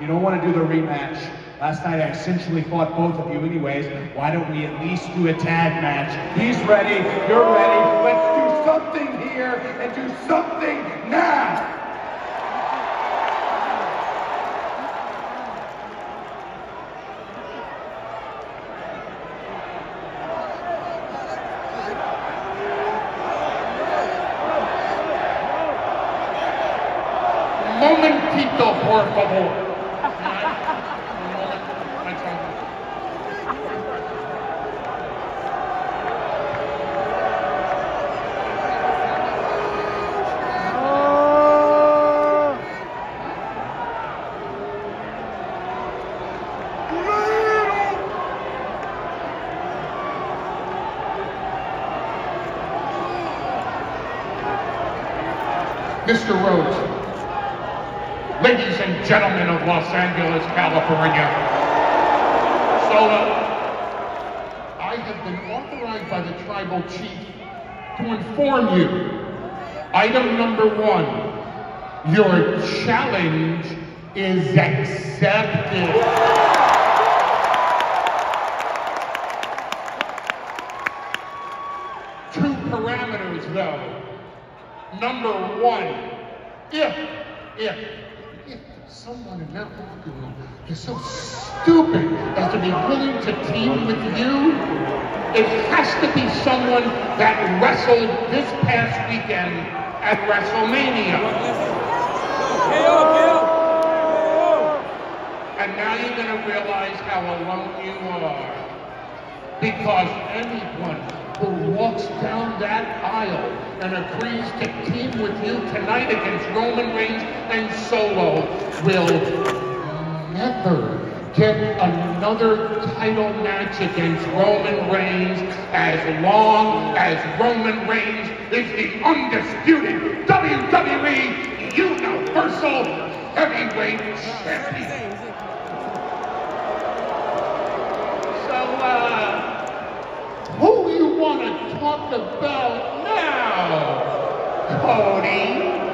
You don't want to do the rematch. Last night I essentially fought both of you anyways. Why don't we at least do a tag match? He's ready, you're ready. Let's do something here and do something now. Momentito, por favor. Mr. Rhodes, ladies and gentlemen of Los Angeles, California, Solo, I have been authorized by the tribal chief to inform you, item number one, your challenge is accepted. Two parameters though. Number one, if, if, if someone in that locker room is so stupid as to be willing to team with you, it has to be someone that wrestled this past weekend at WrestleMania. And now you're going to realize how alone you are. Because anyone who walks down that aisle and agrees to team with you tonight against Roman Reigns and Solo will never get another title match against Roman Reigns as long as Roman Reigns is the undisputed WWE Universal Heavyweight Champion. So, uh, who you want to talk about now, Cody?